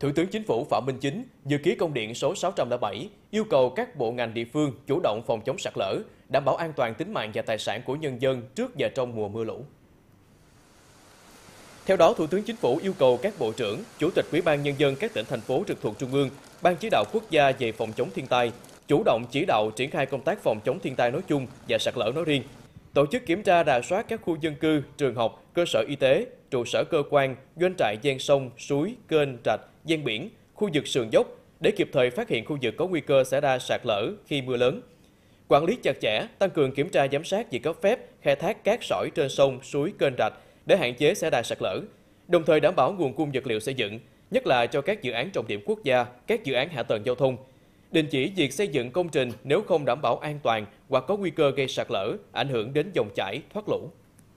Thủ tướng Chính phủ Phạm Minh Chính dự ký công điện số 607 yêu cầu các bộ ngành địa phương chủ động phòng chống sạt lở, đảm bảo an toàn tính mạng và tài sản của nhân dân trước và trong mùa mưa lũ. Theo đó, Thủ tướng Chính phủ yêu cầu các bộ trưởng, chủ tịch Ủy ban nhân dân các tỉnh thành phố trực thuộc trung ương, ban chỉ đạo quốc gia về phòng chống thiên tai chủ động chỉ đạo triển khai công tác phòng chống thiên tai nói chung và sạt lở nói riêng, tổ chức kiểm tra rà soát các khu dân cư, trường học, cơ sở y tế, trụ sở cơ quan, doanh trại ven sông, suối, kênh, rạch, ven biển, khu vực sườn dốc để kịp thời phát hiện khu vực có nguy cơ xảy ra sạt lở khi mưa lớn. Quản lý chặt chẽ, tăng cường kiểm tra giám sát việc cấp phép khai thác cát sỏi trên sông, suối, kênh rạch để hạn chế xảy ra sạt lở, đồng thời đảm bảo nguồn cung vật liệu xây dựng, nhất là cho các dự án trọng điểm quốc gia, các dự án hạ tầng giao thông, đình chỉ việc xây dựng công trình nếu không đảm bảo an toàn hoặc có nguy cơ gây sạt lở, ảnh hưởng đến dòng chảy, thoát lũ.